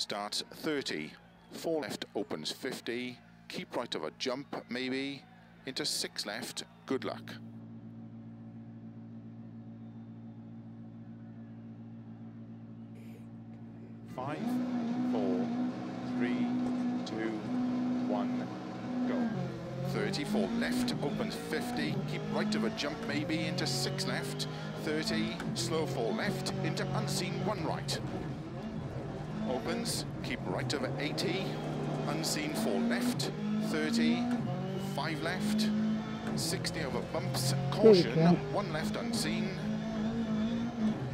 Starts 30. Four left opens 50. Keep right of a jump, maybe. Into six left. Good luck. Five, four, three, two, one, go. 34 left, opens 50, keep right of a jump maybe, into 6 left, 30, slow 4 left, into unseen 1 right. Opens, keep right over 80, unseen 4 left, 30, 5 left, 60 over bumps, caution, 1 left unseen,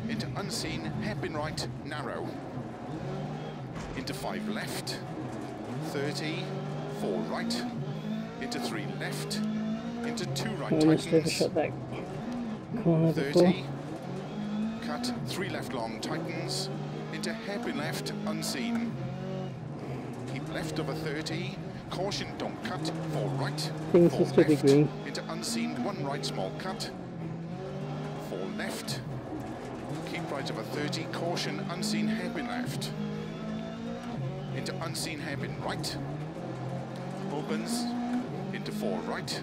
into unseen, hairpin right, narrow, into 5 left, 30, 4 right, into 3 left, into 2 right tightens, overshot that corner 30, before. cut, 3 left long tightens, into hairpin left, unseen. Keep left over 30, caution don't cut, 4 right, Things 4 will still be left, green. into unseen, 1 right small cut, 4 left, keep right over 30, caution unseen hairpin left, into unseen hairpin right, opens, into 4 right,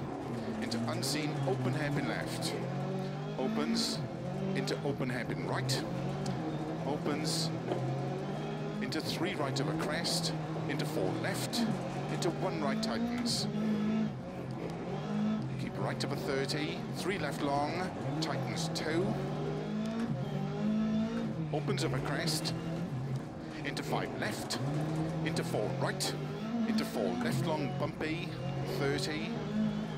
into unseen open hairpin left, opens, into open hairpin right, opens, into 3 right of a crest, into 4 left, into 1 right tightens. Keep right of a 30, 3 left long, tightens 2, opens of a crest, into 5 left, into 4 right, into 4 left long bumpy, 30,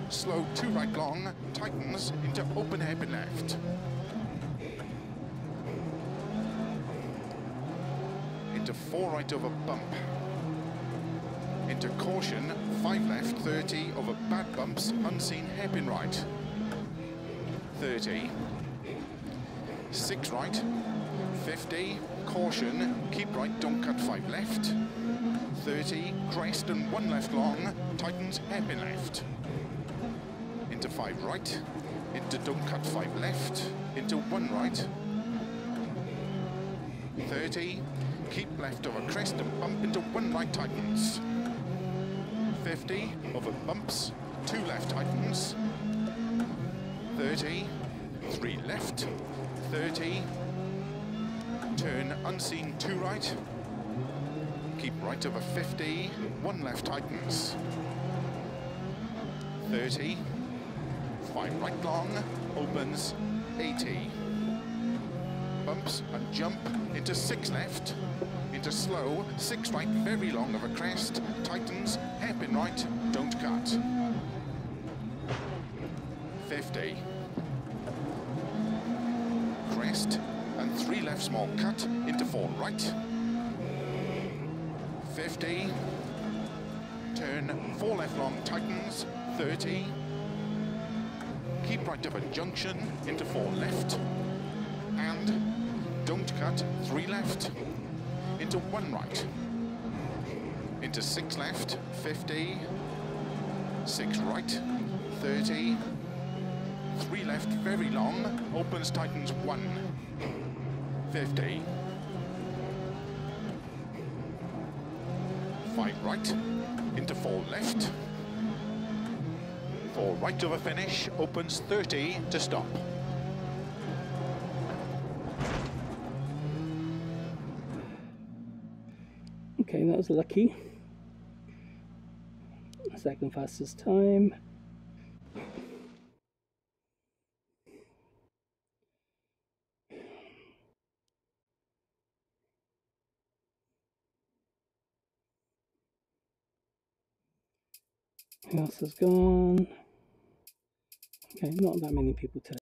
slow 2 right long, tightens into open hairpin left. Into 4 right over bump, into caution, 5 left, 30 over bad bumps, unseen hairpin right, 30, 6 right, 50, caution, keep right, don't cut 5 left, 30, crest and 1 left long, tightens hairpin left, into 5 right, into don't cut 5 left, into 1 right, 30, keep left over crest and bump into 1 right tightens, 50, over bumps, 2 left tightens, 30, 3 left, 30, turn unseen 2 right, keep right over 50, 1 left tightens, 30, 5 right long, opens, 80, bumps and jump into 6 left, into slow, 6 right very long of a crest, tightens, hairpin right, don't cut, 50, crest, and 3 left small cut, into 4 right, 50, turn 4 left long tightens, 30, keep right of a junction, into 4 left, cut, 3 left, into 1 right, into 6 left, 50, 6 right, 30, 3 left very long, opens tightens 1, 50, 5 right, into 4 left, 4 right a finish, opens 30 to stop. Okay, that was lucky. Second fastest time. Who else has gone? Okay, not that many people today.